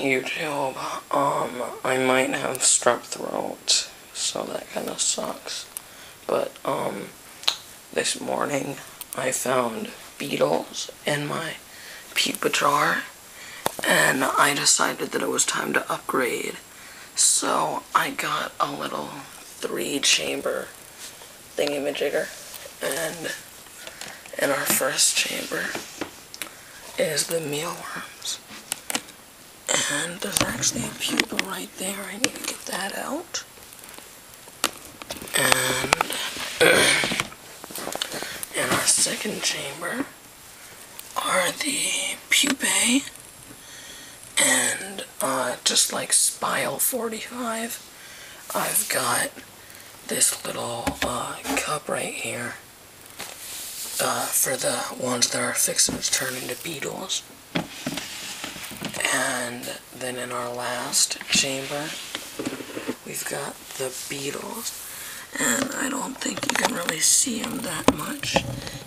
YouTube. Um, I might have strep throat, so that kind of sucks. But, um, this morning I found beetles in my pupa jar, and I decided that it was time to upgrade. So I got a little three chamber thingamajigger, and in our first chamber is the mealworms. And there's actually a pupa right there. I need to get that out. And in our second chamber are the pupae. And uh, just like Spile 45, I've got this little uh, cup right here uh, for the ones that are fixing to turn into beetles. And then in our last chamber, we've got the beetles. And I don't think you can really see them that much.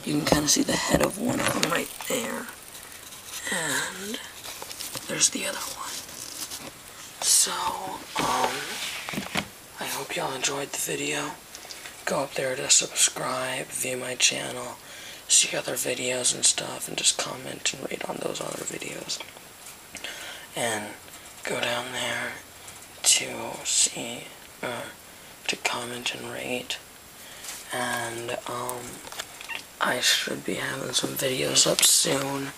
You can kind of see the head of one of them right there. And there's the other one. So, um, I hope y'all enjoyed the video. Go up there to subscribe, view my channel, see other videos and stuff, and just comment and rate on those other videos. And go down there to see, uh, to comment and rate. And, um, I should be having some videos up soon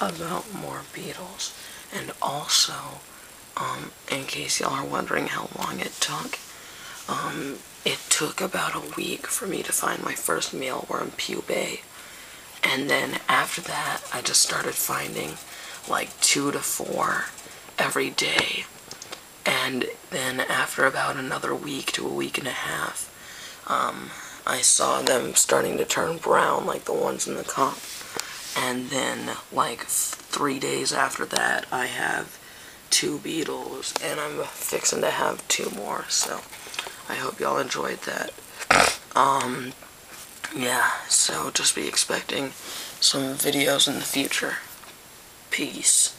about more beetles. And also, um, in case y'all are wondering how long it took, um, it took about a week for me to find my first mealworm pupae. And then after that, I just started finding like two to four every day. And then after about another week to a week and a half, um, I saw them starting to turn brown like the ones in the cup. And then like three days after that, I have two beetles, and I'm fixing to have two more, so I hope y'all enjoyed that. Um, yeah, so just be expecting some videos in the future. Peace.